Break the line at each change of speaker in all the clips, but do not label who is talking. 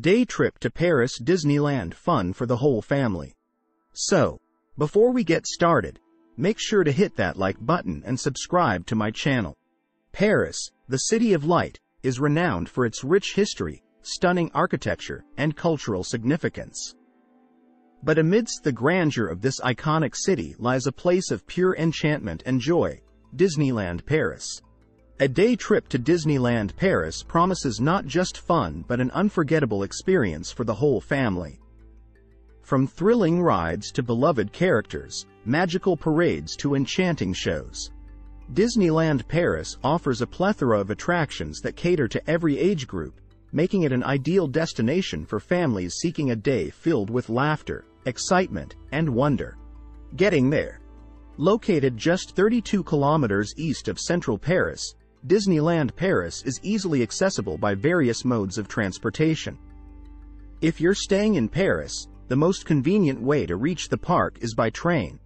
Day trip to Paris Disneyland fun for the whole family. So, before we get started, make sure to hit that like button and subscribe to my channel. Paris, the City of Light, is renowned for its rich history, stunning architecture, and cultural significance. But amidst the grandeur of this iconic city lies a place of pure enchantment and joy, Disneyland Paris. A day trip to Disneyland Paris promises not just fun but an unforgettable experience for the whole family. From thrilling rides to beloved characters, magical parades to enchanting shows. Disneyland Paris offers a plethora of attractions that cater to every age group, making it an ideal destination for families seeking a day filled with laughter, excitement, and wonder. Getting there. Located just 32 kilometers east of central Paris, Disneyland Paris is easily accessible by various modes of transportation. If you're staying in Paris, the most convenient way to reach the park is by train.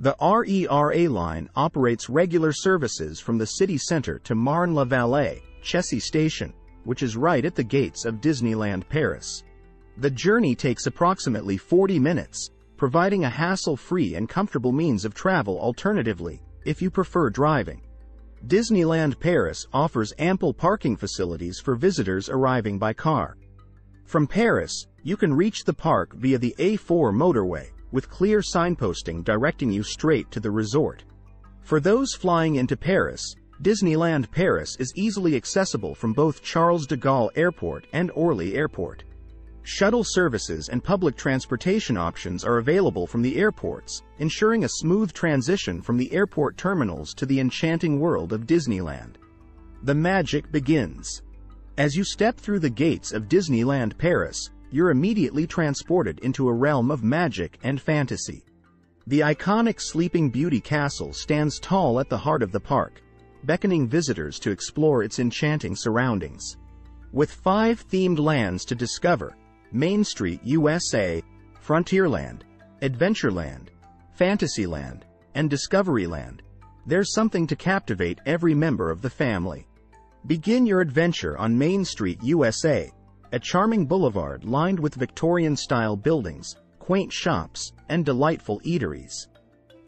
The RER A line operates regular services from the city center to Marne-la-Vallée, Chessy Station, which is right at the gates of Disneyland Paris. The journey takes approximately 40 minutes, providing a hassle-free and comfortable means of travel alternatively, if you prefer driving. Disneyland Paris offers ample parking facilities for visitors arriving by car. From Paris, you can reach the park via the A4 motorway, with clear signposting directing you straight to the resort. For those flying into Paris, Disneyland Paris is easily accessible from both Charles de Gaulle Airport and Orly Airport. Shuttle services and public transportation options are available from the airports, ensuring a smooth transition from the airport terminals to the enchanting world of Disneyland. The magic begins. As you step through the gates of Disneyland Paris, you're immediately transported into a realm of magic and fantasy. The iconic Sleeping Beauty Castle stands tall at the heart of the park, beckoning visitors to explore its enchanting surroundings. With five themed lands to discover, Main Street USA, Frontierland, Adventureland, Fantasyland, and Discoveryland, there's something to captivate every member of the family. Begin your adventure on Main Street USA, a charming boulevard lined with Victorian-style buildings, quaint shops, and delightful eateries.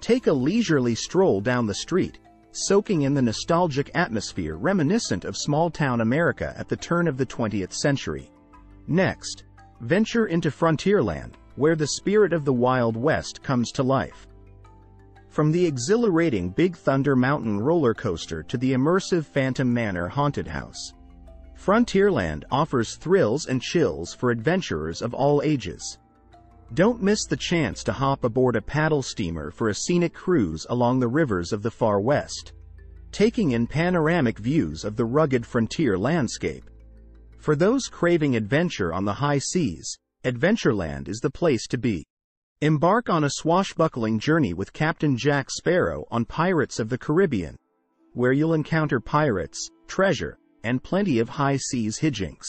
Take a leisurely stroll down the street, soaking in the nostalgic atmosphere reminiscent of small-town America at the turn of the 20th century. Next, Venture into Frontierland, where the spirit of the Wild West comes to life. From the exhilarating Big Thunder Mountain roller coaster to the immersive Phantom Manor haunted house. Frontierland offers thrills and chills for adventurers of all ages. Don't miss the chance to hop aboard a paddle steamer for a scenic cruise along the rivers of the far west, taking in panoramic views of the rugged frontier landscape. For those craving adventure on the high seas, Adventureland is the place to be. Embark on a swashbuckling journey with Captain Jack Sparrow on Pirates of the Caribbean, where you'll encounter pirates, treasure, and plenty of high seas hijinks.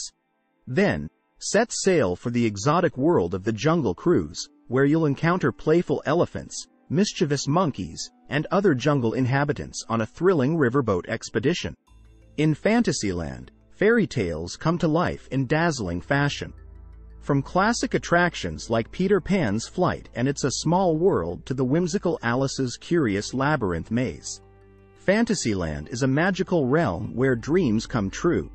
Then, set sail for the exotic world of the Jungle Cruise, where you'll encounter playful elephants, mischievous monkeys, and other jungle inhabitants on a thrilling riverboat expedition. In Fantasyland, fairy tales come to life in dazzling fashion. From classic attractions like Peter Pan's Flight and It's a Small World to the whimsical Alice's Curious Labyrinth Maze. Fantasyland is a magical realm where dreams come true.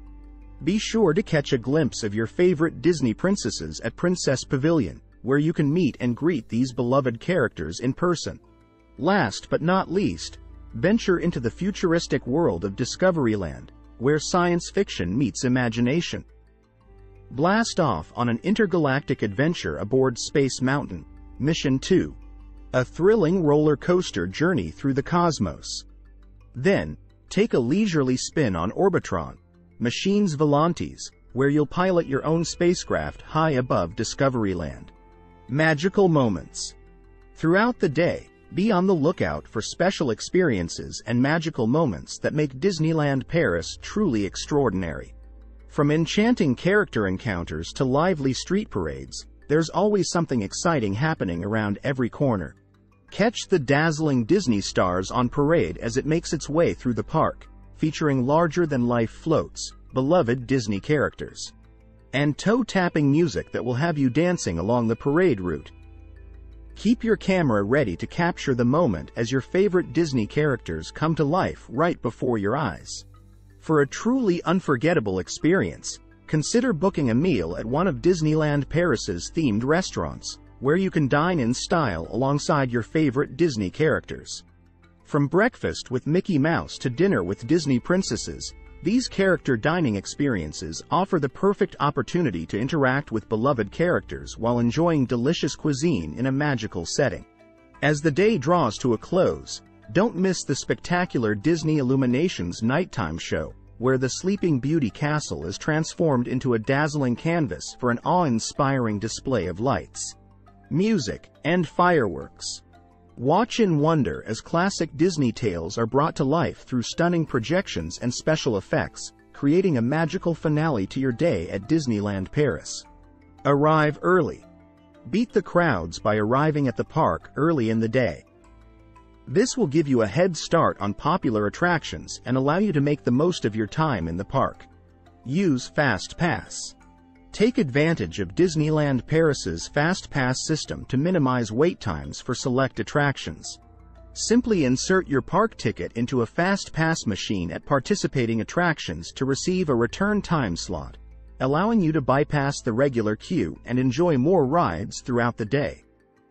Be sure to catch a glimpse of your favorite Disney princesses at Princess Pavilion, where you can meet and greet these beloved characters in person. Last but not least, venture into the futuristic world of Discoveryland, where science fiction meets imagination. Blast off on an intergalactic adventure aboard Space Mountain, Mission 2, a thrilling roller coaster journey through the cosmos. Then, take a leisurely spin on Orbitron, Machines Volantes, where you'll pilot your own spacecraft high above Discoveryland. Magical moments. Throughout the day, be on the lookout for special experiences and magical moments that make Disneyland Paris truly extraordinary. From enchanting character encounters to lively street parades, there's always something exciting happening around every corner. Catch the dazzling Disney stars on parade as it makes its way through the park, featuring larger-than-life floats, beloved Disney characters. and toe-tapping music that will have you dancing along the parade route. Keep your camera ready to capture the moment as your favorite Disney characters come to life right before your eyes. For a truly unforgettable experience, consider booking a meal at one of Disneyland Paris's themed restaurants, where you can dine in style alongside your favorite Disney characters. From breakfast with Mickey Mouse to dinner with Disney princesses, these character dining experiences offer the perfect opportunity to interact with beloved characters while enjoying delicious cuisine in a magical setting. As the day draws to a close, don't miss the spectacular Disney Illuminations nighttime show, where the Sleeping Beauty castle is transformed into a dazzling canvas for an awe-inspiring display of lights, music, and fireworks. Watch in wonder as classic Disney tales are brought to life through stunning projections and special effects, creating a magical finale to your day at Disneyland Paris. Arrive early. Beat the crowds by arriving at the park early in the day. This will give you a head start on popular attractions and allow you to make the most of your time in the park. Use Fast Pass. Take advantage of Disneyland Paris's Fast Pass system to minimize wait times for select attractions. Simply insert your park ticket into a Fast Pass machine at participating attractions to receive a return time slot, allowing you to bypass the regular queue and enjoy more rides throughout the day.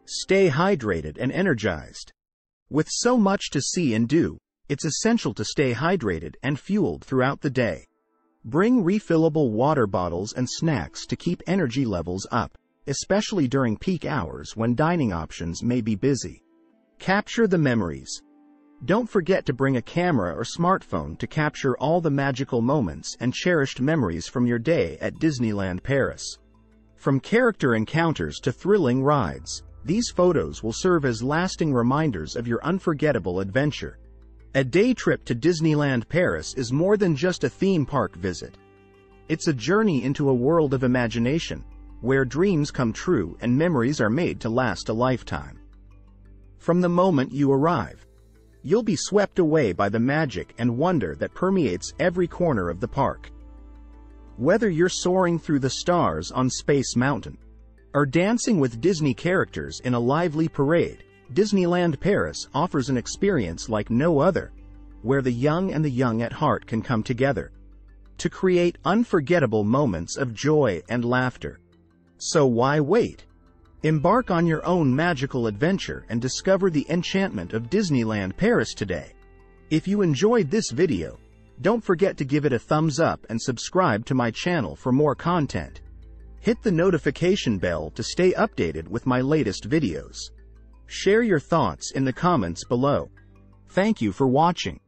Stay hydrated and energized. With so much to see and do, it's essential to stay hydrated and fueled throughout the day. Bring refillable water bottles and snacks to keep energy levels up, especially during peak hours when dining options may be busy. Capture the memories. Don't forget to bring a camera or smartphone to capture all the magical moments and cherished memories from your day at Disneyland Paris. From character encounters to thrilling rides, these photos will serve as lasting reminders of your unforgettable adventure. A day trip to Disneyland Paris is more than just a theme park visit. It's a journey into a world of imagination, where dreams come true and memories are made to last a lifetime. From the moment you arrive, you'll be swept away by the magic and wonder that permeates every corner of the park. Whether you're soaring through the stars on Space Mountain, or dancing with Disney characters in a lively parade, Disneyland Paris offers an experience like no other, where the young and the young at heart can come together to create unforgettable moments of joy and laughter. So why wait? Embark on your own magical adventure and discover the enchantment of Disneyland Paris today. If you enjoyed this video, don't forget to give it a thumbs up and subscribe to my channel for more content. Hit the notification bell to stay updated with my latest videos. Share your thoughts in the comments below. Thank you for watching.